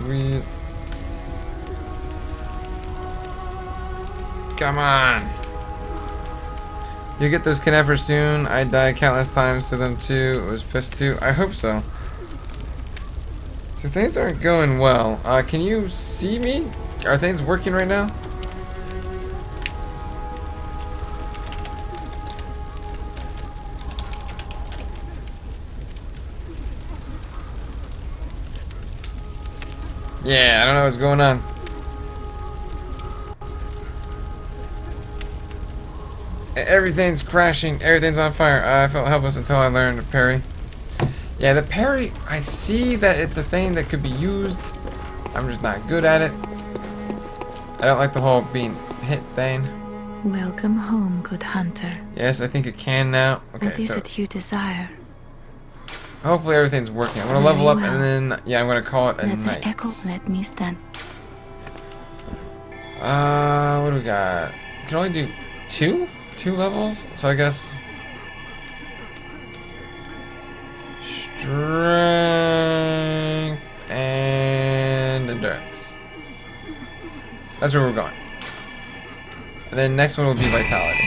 Sweet. Come on. You get those kidnappers soon. I died countless times to them too. It was pissed too. I hope so. So things aren't going well. Uh, can you see me? Are things working right now? Yeah, I don't know what's going on. Everything's crashing. Everything's on fire. Uh, I felt helpless until I learned to parry. Yeah, the parry, I see that it's a thing that could be used. I'm just not good at it. I don't like the whole being hit thing. Welcome home, good hunter. Yes, I think it can now. Okay, what is so it you desire? Hopefully everything's working. I'm gonna level up and then, yeah, I'm gonna call it a Let night. the echo let me stand. Uh, what do we got? We Can only do two? Two levels? So I guess... Strength and endurance. That's where we're going. And then next one will be vitality.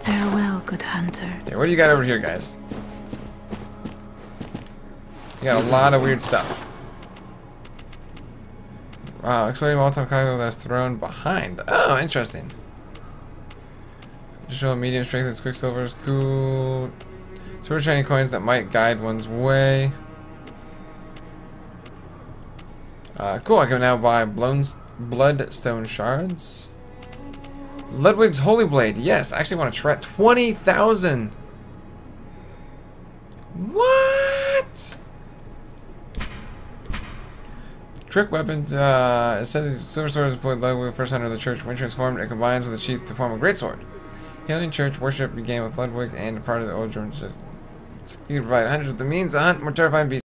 Farewell, good hunter. Okay, what do you got over here, guys? You got a lot of weird stuff. Wow, exploding all-time cargo that's thrown behind. Oh, interesting. Additional medium strength is cool. Super shiny coins that might guide one's way. Uh, cool, I can now buy blown bloodstone shards. Ludwig's Holy Blade. Yes, I actually want to try 20,000. What? Trick weapon. Uh, said silver sword is deployed Ludwig first under the church. When transformed, it combines with a sheath to form a great sword. Healing church worship began with Ludwig and a part of the old German. Can provide hundreds of the means to hunt more terrifying beasts.